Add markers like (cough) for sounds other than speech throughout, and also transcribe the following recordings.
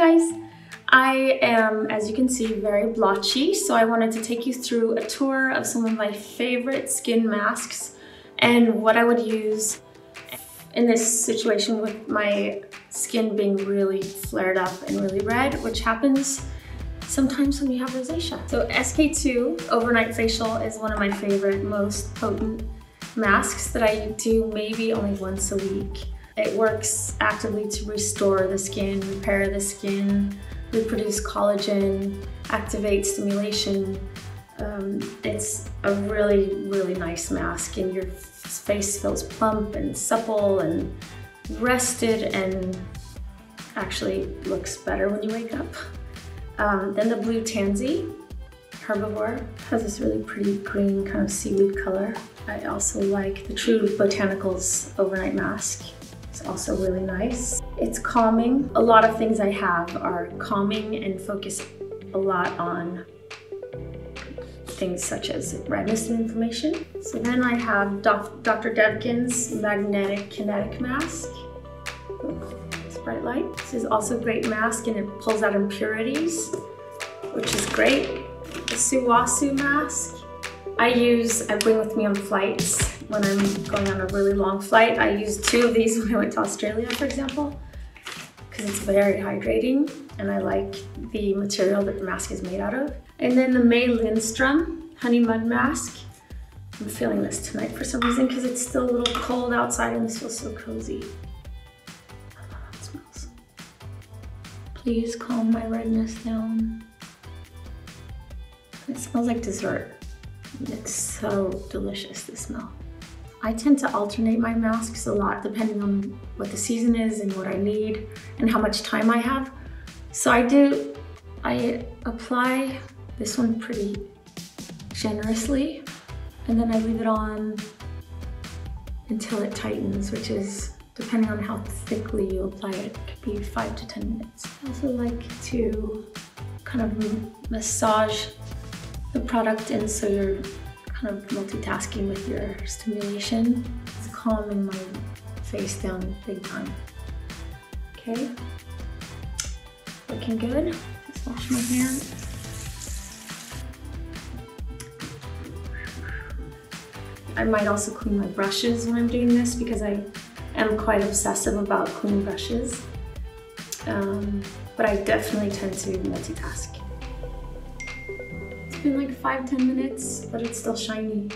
guys! I am, as you can see, very blotchy, so I wanted to take you through a tour of some of my favorite skin masks and what I would use in this situation with my skin being really flared up and really red, which happens sometimes when you have rosacea. So SK-II Overnight Facial is one of my favorite, most potent masks that I do maybe only once a week. It works actively to restore the skin, repair the skin, reproduce collagen, activate stimulation. Um, it's a really, really nice mask and your face feels plump and supple and rested and actually looks better when you wake up. Um, then the Blue Tansy Herbivore has this really pretty green kind of seaweed color. I also like the True Botanicals Overnight Mask. It's also really nice. It's calming. A lot of things I have are calming and focus a lot on things such as redness and inflammation. So then I have Dr. Devgan's Magnetic Kinetic Mask. It's bright light. This is also a great mask and it pulls out impurities, which is great. The Sulwhasoo mask. I use, I bring with me on flights when I'm going on a really long flight. I use two of these (laughs) when I went to Australia, for example because it's very hydrating and I like the material that the mask is made out of. And then the May Lindstrom Honey Mud Mask. I'm feeling this tonight for some reason because it's still a little cold outside and this feels so cozy. I love how it smells. Please calm my redness down. It smells like dessert. It's so delicious, the smell. I tend to alternate my masks a lot depending on what the season is and what I need and how much time I have. So I do, I apply this one pretty generously and then I leave it on until it tightens, which is depending on how thickly you apply it, it could be five to 10 minutes. I also like to kind of massage the product in so you're kind of multitasking with your stimulation. It's calming my face down big time. Okay, looking good. Just wash my hands. I might also clean my brushes when I'm doing this because I am quite obsessive about clean brushes. Um, but I definitely tend to multitask been like five, 10 minutes, but it's still shiny.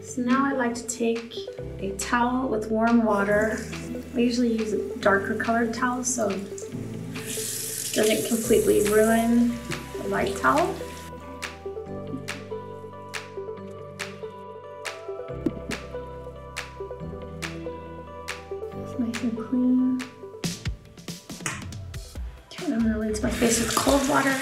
So now I like to take a towel with warm water. I usually use a darker colored towel so it doesn't completely ruin the light towel. It's nice and clean. Okay, I'm gonna rinse my face with cold water.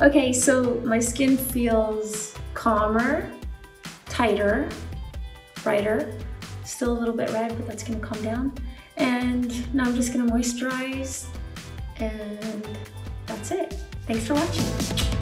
Okay, so my skin feels calmer, tighter, brighter. Still a little bit red, but that's gonna calm down. And now I'm just gonna moisturize and that's it. Thanks for watching.